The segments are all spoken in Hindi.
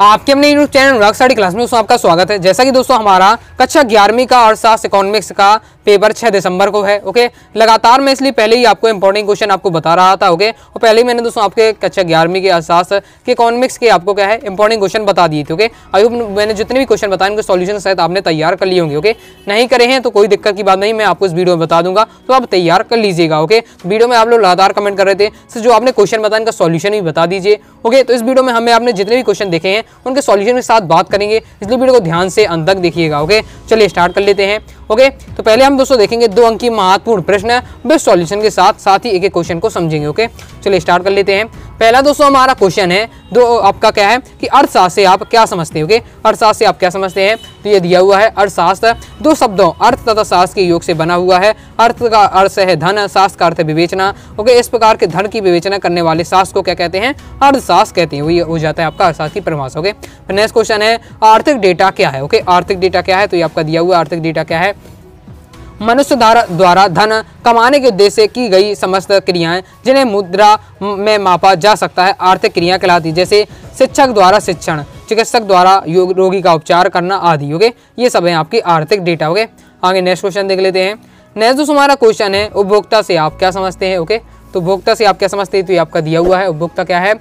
आपके अपने YouTube channel rock study class में दोस्तों आपका स्वागत है। जैसा कि दोस्तों हमारा कक्षा ग्यारहवीं का अर्थशास्त्र इकोनॉमिक्स का पेपर 6 दिसंबर को है ओके लगातार मैं इसलिए पहले ही आपको इंपॉर्टेंट क्वेश्चन आपको बता रहा था ओके और पहले ही मैंने दोस्तों आपके कक्षा ग्यारहवीं के अर्थशास्त्र के इकोनॉमिक्स के आपको क्या है इंपॉर्टेंट क्वेश्चन बता दिए थे ओके होप मैंने जितने भी क्वेश्चन बताए, उनके सोल्यूशन शायद आपने तैयार कर लिए होंगे ओके नहीं करे हैं तो कोई दिक्कत की बात नहीं, मैं आपको इस वीडियो में बता दूँगा तो आप तैयार कर लीजिएगा ओके वीडियो में आप लोग लगातार कमेंट कर रहे थे जो आपने क्वेश्चन बताया इनका सोल्यूशन भी बता दीजिए ओके तो इस वीडियो में हमें आपने जितने भी क्वेश्चन देखे हैं उनके सॉल्यूशन के साथ बात करेंगे। इसलिए वीडियो को ध्यान से अंत तक देखिएगा ओके चलिए स्टार्ट कर लेते हैं। ओके तो पहले हम दोस्तों देखेंगे दो अंक की महत्वपूर्ण प्रश्न है। बेस्ट सॉल्यूशन के साथ साथ ही एक एक क्वेश्चन को समझेंगे ओके चलिए स्टार्ट कर लेते हैं। पहला दोस्तों हमारा क्वेश्चन है, दो, आपका क्या है कि अर्थशास्त्र से आप क्या समझते हैं ओके अर्थशास्त्र से आप क्या समझते हैं? तो ये दिया हुआ है अर्थशास्त्र। दो शब्दों, अर्थ तथा शास्त्र के योग से बना हुआ है। अर्थ का अर्थ है धन, शास्त्र का अर्थ है विवेचना ओके इस प्रकार के धन की विवेचना करने वाले शास्त्र को क्या कहते हैं? अर्थशास्त्र कहते हैं। वही हो जाता है आपका अर्थशास्त्र की परिभाषा ओके नेक्स्ट क्वेश्चन है, आर्थिक डेटा क्या है ओके आर्थिक डेटा क्या है? तो ये आपका दिया हुआ आर्थिक डेटा क्या है? मनुष्य द्वारा धन कमाने के उद्देश्य की गई समस्त क्रियाएँ, जिन्हें मुद्रा में मापा जा सकता है। आर्थिक क्रिया कहलाती जैसे शिक्षक द्वारा शिक्षण, चिकित्सक द्वारा योग रोगी का उपचार करना आदि। हो गए ये सब है आपकी आर्थिक डेटा। हो गए आगे नेक्स्ट क्वेश्चन देख लेते हैं। नेक्स्ट जो हमारा क्वेश्चन है, उपभोक्ता से आप क्या समझते हैं? ओके? तो उपभोक्ता से आप क्या समझते हैं? तो ये आपका दिया हुआ है। उपभोक्ता क्या है?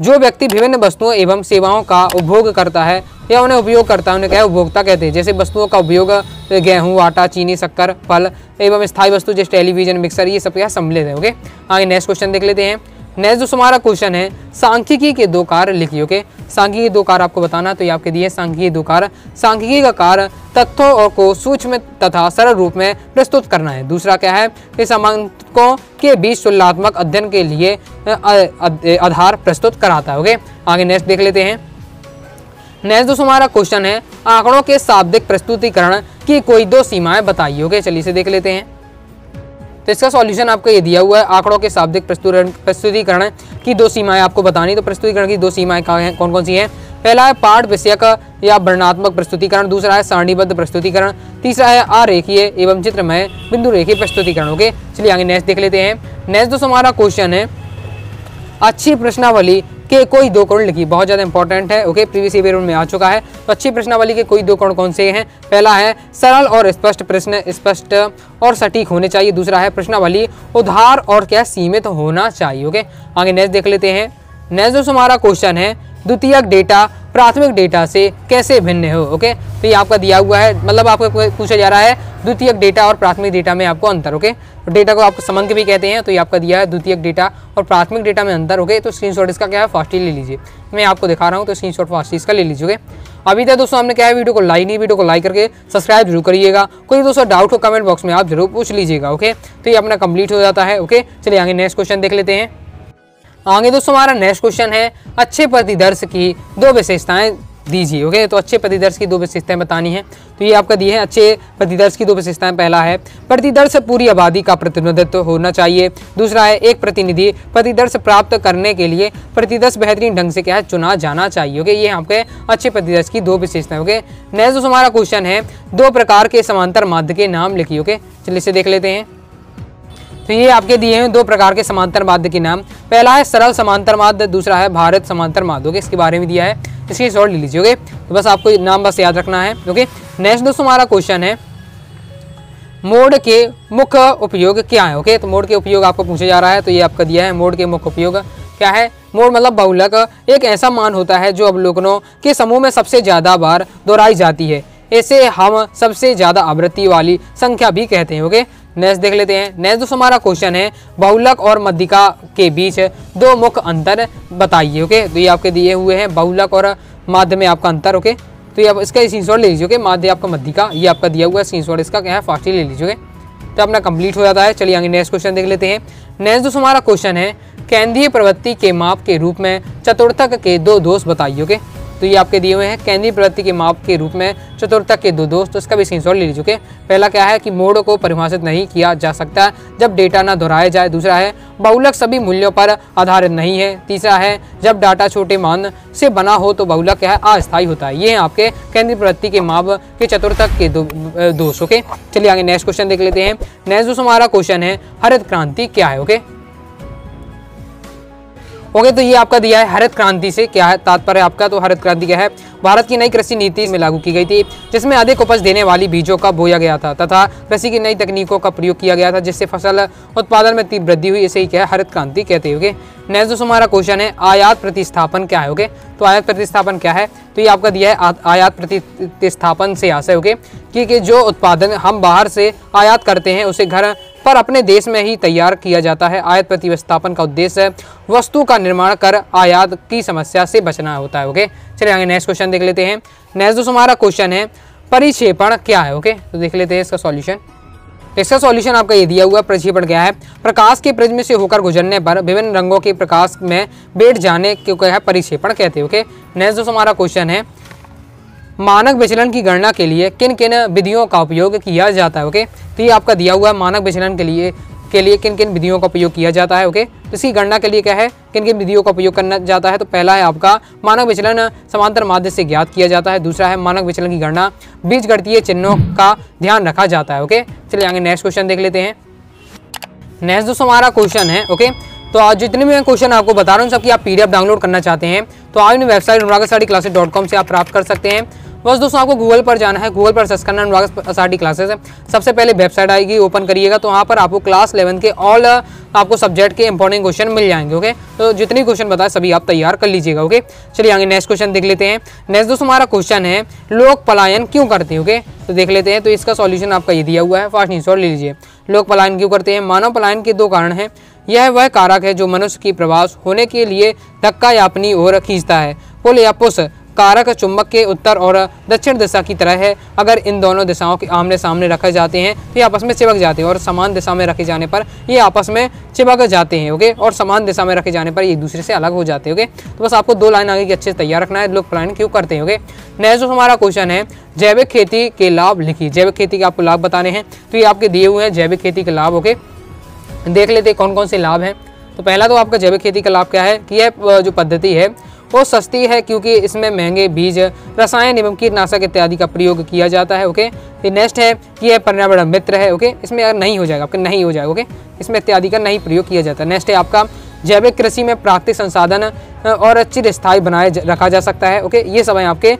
जो व्यक्ति विभिन्न वस्तुओं एवं सेवाओं का उपभोग करता है, या उन्हें उपयोग करता है उन्हें क्या उपभोक्ता कहते हैं? जैसे वस्तुओं का उपयोग, गेहूँ, आटा, चीनी, शक्कर, फल एवं स्थायी वस्तु, जैसे टेलीविज़न, मिक्सर, ये सब क्या सम्मिलित है, ओके? आगे नेक्स्ट क्वेश्चन देख लेते हैं। नेक्स्ट जो हमारा क्वेश्चन है, सांख्यिकी के दो कार लिखिए ओके? सांख्यिकी दो कार आपको बताना तो ये आपके दिए सांख्यिकी दो कार। सांख्यिकी का कार्य तथ्यों और को सूक्ष्म तथा सरल रूप में प्रस्तुत करना है। दूसरा क्या है? कि समांतकों के बीच तुलनात्मक अध्ययन के लिए आधार प्रस्तुत कराता है, ओके? आगे नेक्स्ट देख लेते हैं। नेक्स्ट दोस्तों हमारा क्वेश्चन है, आंकड़ों के शाब्दिक प्रस्तुतिकरण की कोई दो सीमाएँ बताइए, ओके? चलिए इसे देख लेते हैं। तो इसका सॉल्यूशन आपको ये दिया हुआ है, आंकड़ों के शाब्दिक प्रस्तुतिकरण की दो सीमाएँ आपको बतानी तो प्रस्तुतिकरण की दो सीमाएँ हैं? कौन कौन सी हैं? पहला है पाठ विषयक या वर्णात्मक प्रस्तुतिकरण, दूसरा है सारणीबद्ध प्रस्तुतिकरण, तीसरा है आरेखीय एवं चित्रमय बिंदु रेखीय प्रस्तुतिकरण, ओके? चलिए आगे नेक्स्ट देख लेते हैं। नेक्स्ट दोस्तों हमारा क्वेश्चन है, अच्छी प्रश्नावली के कोई दो कौन लिखी। बहुत ज़्यादा इंपॉर्टेंट है। ओके प्रीवियस ईयर में आ चुका है। तो अच्छी प्रश्नावली के कोई दो कोण कौन से हैं? पहला है, सरल और स्पष्ट प्रश्न, स्पष्ट और सटीक होने चाहिए। दूसरा है, प्रश्नावली, उधार और क्या सीमित होना चाहिए? ओके आगे नेक्स्ट देख लेते हैं। नेक्स्ट जो हमारा क्वेश्चन है द्वितीयक डेटा, प्राथमिक डेटा से कैसे भिन्न हो ओके तो ये आपका दिया हुआ है मतलब आपको पूछा जा रहा है, द्वितीयक डेटा और प्राथमिक डेटा में आपको अंतर ओके तो डेटा को आपको संबंध भी कहते हैं तो ये आपका दिया है द्वितीयक डेटा और प्राथमिक डेटा में अंतर ओके तो स्क्रीनशॉट इसका क्या है फास्ट ले लीजिए। मैं आपको दिखा रहा हूँ तो स्क्रीनशॉट फास्ट इसका ले लीजिए अभी तक दोस्तों हमने क्या है, वीडियो को लाइक नहीं, वीडियो को लाइक करके सब्सक्राइब ज़रूर करिएगा। कोई दोस्तों डाउट हो कमेंट बॉक्स में आप ज़रूर पूछ लीजिएगा ओके तो ये अपना कंप्लीट हो जाता है ओके चलिए आगे नेक्स्ट क्वेश्चन देख लेते हैं। आगे दोस्तों, हमारा नेक्स्ट क्वेश्चन है, अच्छे प्रतिदर्श की दो विशेषताएँ दीजिए ओके तो अच्छे प्रतिदर्श की दो विशेषताएँ बतानी है। तो ये आपका दिए हैं, अच्छे प्रतिदर्श की दो विशेषताएँ, पहला है, प्रतिदर्श पूरी आबादी का प्रतिनिधित्व होना चाहिए। दूसरा है, एक प्रतिनिधि प्रतिदर्श प्राप्त करने के लिए प्रतिदर्श बेहतरीन ढंग से क्या है, चुना जाना चाहिए ओके ये आपके अच्छे प्रतिदर्श की दो विशेषताएँ ओके नेक्स्ट हमारा क्वेश्चन है, दो प्रकार के समांतर माध्य के नाम लिखिए ओके चलिए इसे देख लेते हैं। तो ये आपके दिए हैं दो प्रकार के समांतर माध्य के नाम। पहला है सरल समांतर माध्य, दूसरा है भारत समांतर माध्य। ओके, इसके बारे में दिया है। इसकी शॉर्ट ले लीजिए, ओके? तो बस आपको नाम बस याद रखना है, ओके? नेक्स्ट दोस्तों, हमारा क्वेश्चन है, मोड के मुख्य उपयोग क्या है, ओके? तो मोड के उपयोग आपको पूछा जा रहा है तो ये आपका दिया है मोड के मुख्य उपयोग। क्या है? मोड मतलब बहुलक। एक ऐसा मान होता है जो अवलोकनों के समूह में सबसे ज़्यादा बार दोहराई जाती है। इसे हम सबसे ज़्यादा आवृत्ति वाली संख्या भी कहते हैं, ओके? नेक्स्ट देख लेते हैं। नेक्स्ट दोस्तों हमारा क्वेश्चन है, बहुलक और मध्यिका के बीच दो मुख्य अंतर बताइए ओके तो ये आपके दिए हुए हैं, बहुलक और माध्य में आपका अंतर ओके तो ये आप इसका स्क्रीन ले लीजिए ओके माध्य आपका मध्यिका ये आपका दिया हुआ है स्क्रीन इसका क्या है? फास्टली ले लीजिए ओके तो अपना कंप्लीट हो जाता है। चलिए आगे नेक्स्ट क्वेश्चन देख लेते हैं। नेक्स्ट दोस्तों हमारा क्वेश्चन है, केंद्रीय प्रवृत्ति के माप के रूप में चतुर्थक के दो दोष बताइए ओके तो ये आपके दिए हुए हैं केंद्रीय प्रवृत्ति के माप के रूप में चतुर्थक के दो दोस्त तो इसका भी स्क्रीन ले लीजिए पहला क्या है कि मोड को परिभाषित नहीं किया जा सकता, जब डेटा ना दोहराया जाए। दूसरा है, बहुलक सभी मूल्यों पर आधारित नहीं है। तीसरा है, जब डाटा छोटे मान से बना हो तो बहुलक क्या है, अस्थायी होता है। ये है आपके केंद्रीय प्रवृत्ति के माप के चतुर्थक के दो दोष ओके चलिए आगे नेक्स्ट क्वेश्चन देख लेते हैं। नेक्स्ट दोस्त हमारा क्वेश्चन है, हरित क्रांति क्या है ओके ओके तो ये आपका दिया है हरित क्रांति से क्या है तात्पर्य आपका? तो हरित क्रांति क्या है? भारत की नई कृषि नीति में लागू की गई थी, जिसमें अधिक उपज देने वाली बीजों का बोया गया था तथा कृषि की नई तकनीकों का प्रयोग किया गया था, जिससे फ़सल उत्पादन में तीव्र वृद्धि हुई। इसे ही क्या है? हरित क्रांति कहते हैं नेक्स्ट दोस्तों हमारा क्वेश्चन है, आयात प्रतिस्थापन क्या है, ओके? तो आयात प्रतिस्थापन क्या है? तो ये आपका दिया है आयात प्रतिस्थापन से आशय ओके? कि जो उत्पादन हम बाहर से आयात करते हैं, उसे घर पर अपने देश में ही तैयार किया जाता है। आयात प्रतिस्थापन का उद्देश्य वस्तु का निर्माण कर आयात की समस्या से बचना होता है, ओके? चलिए आगे नेक्स्ट क्वेश्चन देख लेते हैं। नेक्स्ट दोस्तों हमारा क्वेश्चन है, परिक्षेपण क्या है, ओके? तो देख लेते हैं इसका सॉल्यूशन इसका सॉल्यूशन आपका ये दिया हुआ प्रक्षेपण क्या है? प्रकाश के प्रिज्म से होकर गुजरने पर विभिन्न रंगों के प्रकाश में बैठ जाने को क्या है? परिक्षेपण कहते हैं, ओके? नेक्स्ट दोस्तों हमारा क्वेश्चन है मानक विचलन की गणना के लिए किन किन विधियों का उपयोग किया जाता है, ओके? तो ये आपका दिया हुआ है मानक विचलन के लिए के लिए किन किन विधियों का उपयोग किया जाता है, ओके? तो इसकी गणना के लिए क्या है? किन किन विधियों का उपयोग करना जाता है? तो पहला है आपका मानक विचलन समांतर माध्य से ज्ञात किया जाता है। दूसरा है मानक विचलन की गणना बीज गणतीय चिन्हों का ध्यान रखा जाता है, ओके? चलिए आगे नेक्स्ट क्वेश्चन देख लेते हैं। नेक्स्ट दोस्तों, हमारा क्वेश्चन है, ओके? तो आज जितने भी मैं क्वेश्चन आपको बता रहा हूँ सबकी आप पीडीएफ डाउनलोड करना चाहते हैं तो आप इन website Anurag classes dot com से आप प्राप्त कर सकते हैं। बस दोस्तों, आपको गूगल पर जाना है। गूगल पर सर्च करना अनुराग टी क्लासेस है। सबसे पहले वेबसाइट आएगी ओपन करिएगा। तो वहाँ पर आपको क्लास इलेवन के ऑल आपको सब्जेक्ट के इंपॉर्टेंट क्वेश्चन मिल जाएँगे ओके तो जितनी क्वेश्चन बताए, सभी आप तैयार कर लीजिएगा ओके चलिए आगे नेक्स्ट क्वेश्चन देख लेते हैं। नेक्स्ट दोस्तों, हमारा क्वेश्चन है लोग पलायन क्यों करते हैं ओके तो देख लेते हैं। तो इसका सॉल्यूशन आपका ये दिया हुआ है। फास्ट न्यूज़ ले लीजिए। लोग पलायन क्यों करते हैं? मानव पलायन के दो कारण हैं। यह वह कारक है जो मनुष्य की प्रवास होने के लिए धक्का या अपनी ओर खींचता है। पुल या पुष कारक चुंबक के उत्तर और दक्षिण दिशा की तरह है। अगर इन दोनों दिशाओं के आमने सामने रखे जाते हैं तो ये आपस में चिपक जाते हैं और समान दिशा में रखे जाने पर ये आपस में चिपक जाते हैं, ओके? और समान दिशा में रखे जाने पर एक दूसरे से अलग हो जाते हैं, ओके? तो बस आपको दो लाइन आगे की अच्छे से तैयार रखना है। लोग प्लान क्यों करते हैं, ओके? नेक्स्ट जो हमारा क्वेश्चन है, जैविक खेती के लाभ लिखिए। जैविक खेती के आपको लाभ बताने हैं। तो ये आपके दिए हुए हैं जैविक खेती के लाभ, ओके? देख लेते कौन कौन से लाभ हैं। तो पहला तो आपका जैविक खेती का लाभ क्या है? कि यह जो पद्धति है वो सस्ती है क्योंकि इसमें महँगे बीज, रसायन एवं कीटनाशक इत्यादि का प्रयोग किया जाता है ओके फिर नेक्स्ट है कि यह पर्यावरण मित्र है ओके इसमें अगर नहीं हो जाएगा, आपका नहीं हो जाएगा ओके इसमें इत्यादि का नहीं प्रयोग किया जाता। है नेक्स्ट है आपका, जैविक कृषि में प्राकृतिक संसाधन और चिरस्थायी बनाए रखा जा सकता है ओके ये सब है आपके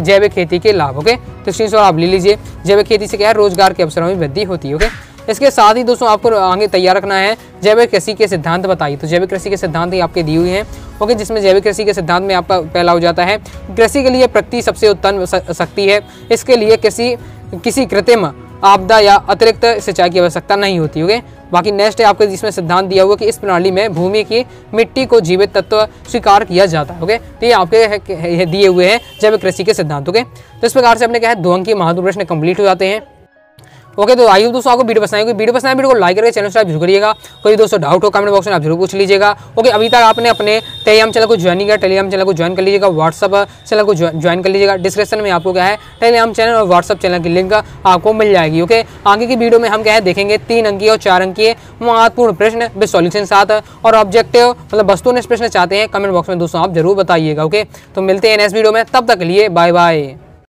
जैविक खेती के लाभ ओके तो आप ले लीजिए। जैविक खेती से क्या है? रोज़गार के अवसरों में वृद्धि होती है ओके इसके साथ ही दोस्तों आपको आगे तैयार रखना है जैविक कृषि के सिद्धांत बताइए। तो जैविक कृषि के सिद्धांत ही आपके दिए हुए हैं। ओके, जिसमें जैविक कृषि के सिद्धांत में आपका पहला हो जाता है। कृषि के लिए प्रकृति सबसे उत्तम शक्ति है। इसके लिए किसी किसी कृत्रिम आपदा या अतिरिक्त सिंचाई की आवश्यकता नहीं होती, ओके? बाकी नेक्स्ट है आपके जिसमें सिद्धांत दिया हुआ कि इस प्रणाली में भूमि की मिट्टी को जीवित तत्व स्वीकार किया जाता है, ओके? तो ये आपके दिए हुए हैं जैविक कृषि के सिद्धांत, ओके? तो इस प्रकार से अपने कहा है, दो अंक के महत्व प्रश्न कंप्लीट हो जाते हैं। ओके तो आइए दोस्तों आपको वीडियो पसंद आएगी वीडियो पसंद आए वीडियो को लाइक करके चैनल सब्सक्राइब ज़रूर करिएगा। कोई दोस्तों डाउट हो कमेंट बॉक्स में आप ज़रूर पूछ लीजिएगा। ओके अभी तक आपने अपने टेलीग्राम चैनल को ज्वाइन किया। टेलीग्राम चैनल को ज्वाइन कर लीजिएगा। व्हाट्सअप चैनल को ज्वाइन कर लीजिएगा। डिस्क्रिप्शन में आपको क्या है? टेलीग्राम चैनल और व्हाट्सअप चैनल की लिंक आपको मिल जाएगी। ओके आगे की वीडियो में हम क्या है? देखेंगे तीन अंकीय और चार अंकीय महत्वपूर्ण प्रश्न विद सॉल्यूशन साथ और ऑब्जेक्टिव मतलब वस्तुनिष्ठ प्रश्न चाहते हैं। कमेंट बॉक्स में दोस्तों आप ज़रूर बताइएगा। ओके तो मिलते हैं नेक्स्ट वीडियो में। तब तक लिए बाय बाय